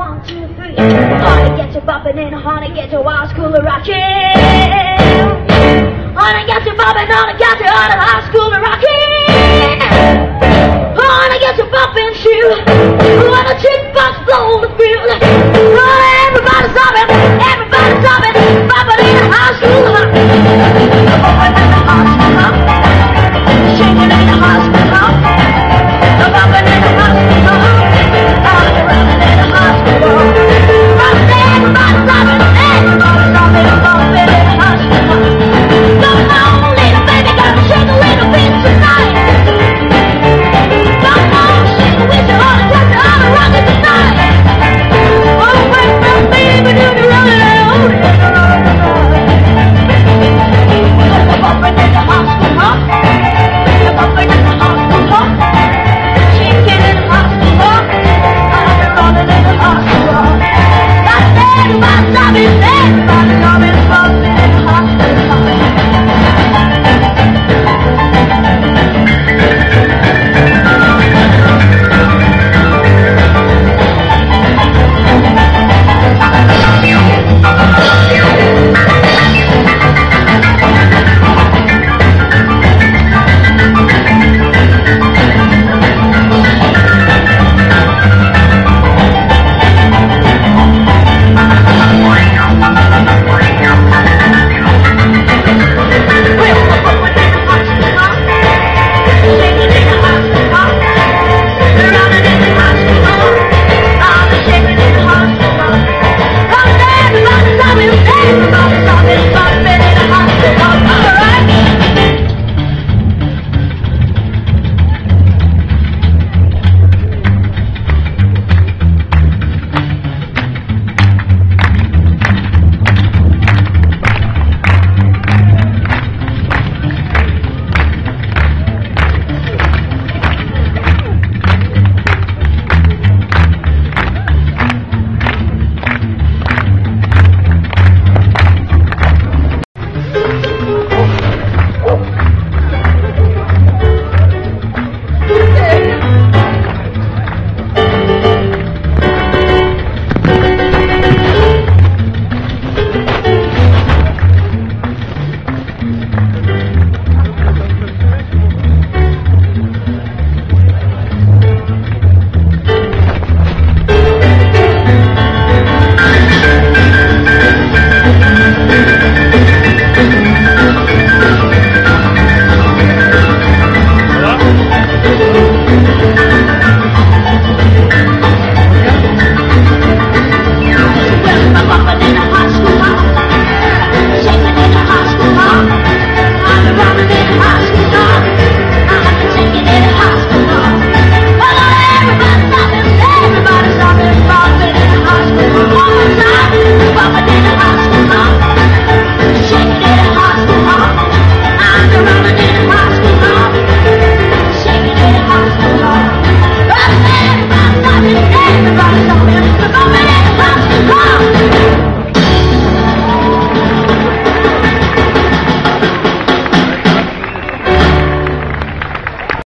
one, two, three. Honey, get you bumping and honey, get your wild school rocking. Honey, get you bumping, honey, get you out of high school rocking. Honey, get you bumping, shoe.